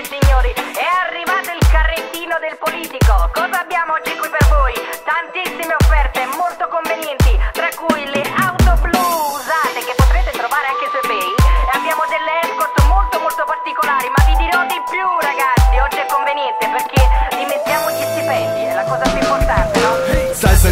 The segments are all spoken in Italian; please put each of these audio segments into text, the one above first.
e signori, è arrivato il carrettino del politico. Cosa abbiamo oggi qui per voi? Tantissime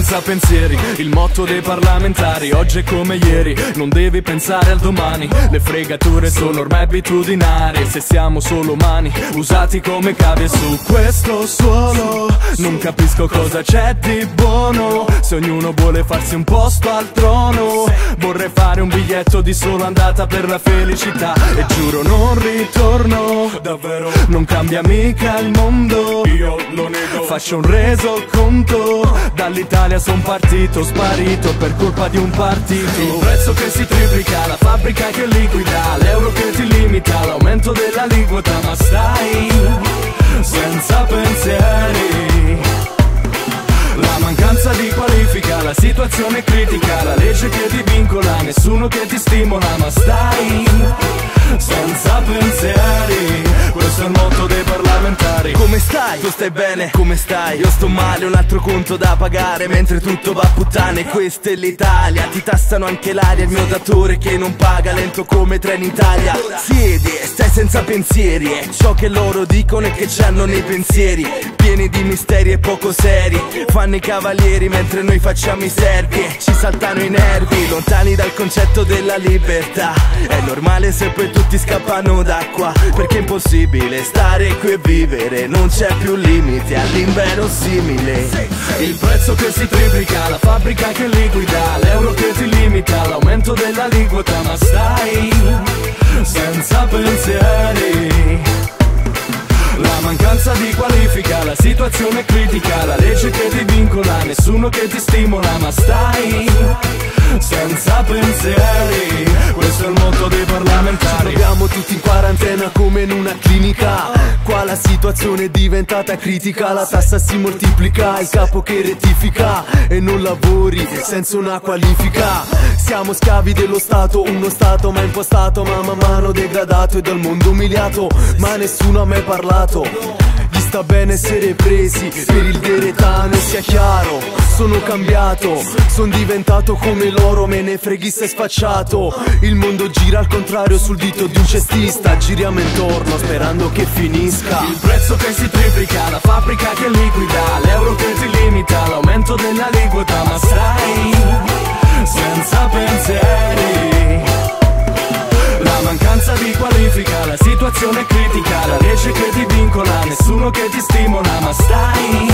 senza pensieri, il motto dei parlamentari Oggi è come ieri, non devi pensare al domani. Le fregature sono ormai abitudinari. Se siamo solo umani, usati come cavie su questo suolo Non capisco cosa c'è di buono. Se ognuno vuole farsi un posto al trono Vorrei fare un biglietto di solo andata per la felicità. E giuro non ritorno. Davvero Non cambia mica il mondo. Io lo nego. Faccio un reso conto Dall'Italia son partito Sparito per colpa di un partito Il prezzo che si triplica La fabbrica che liquida L'euro che ti limita L'aumento dell'aliquota Ma stai Senza pensieri la mancanza di qualifica, la situazione critica, la legge che ti vincola, nessuno che ti stimola, ma stai senza pensieri. Questo è il motto. Come stai? Tu stai bene? Come stai? Io sto male, un altro conto da pagare Mentre tutto va a puttane, questa è l'Italia Ti tassano anche l'aria, il mio datore che non paga Lento come treno in Italia Siedi e stai senza pensieri È ciò che loro dicono e che c'hanno nei pensieri Pieni di misteri e poco seri Fanno i cavalieri mentre noi facciamo i servi e Ci saltano i nervi, lontani dal concetto della libertà È normale se poi tutti scappano da qua Perché è impossibile stare qui e vivere Non c'è più limite all'inverosimile Il prezzo che si triplica, la fabbrica che liquida, l'euro che ti limita, l'aumento dell'aliquota, ma stai senza pensieri. La mancanza di qualifica, la situazione critica, la legge che ti vincola, nessuno che ti stimola, ma stai senza pensieri. Parlamentari. Abbiamo tutti in quarantena come in una clinica. Qua la situazione è diventata critica La tassa si moltiplica, il capo che rettifica E non lavori senza una qualifica. Siamo schiavi dello Stato, uno Stato ma impostato Ma man mano degradato e dal mondo umiliato. Ma nessuno ha mai parlato sta bene essere presi per il deretano e sia chiaro. Sono cambiato, son diventato come loro Me ne freghi se sfacciato. Il mondo gira al contrario sul dito di un cestista. Giriamo intorno sperando che finisca. Il prezzo che si triplica, la fabbrica che liquida, l'euro che ti limita, l'aumento dell'aliquota, ma stai situazione critica, la legge che ti vincola, nessuno che ti stimola, ma stai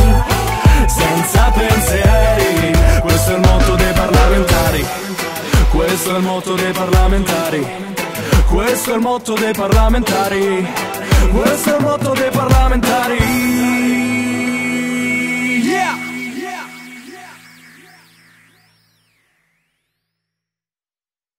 senza pensieri. Questo è il motto dei parlamentari. Questo è il motto dei parlamentari. Questo è il motto dei parlamentari. Questo è il motto dei parlamentari.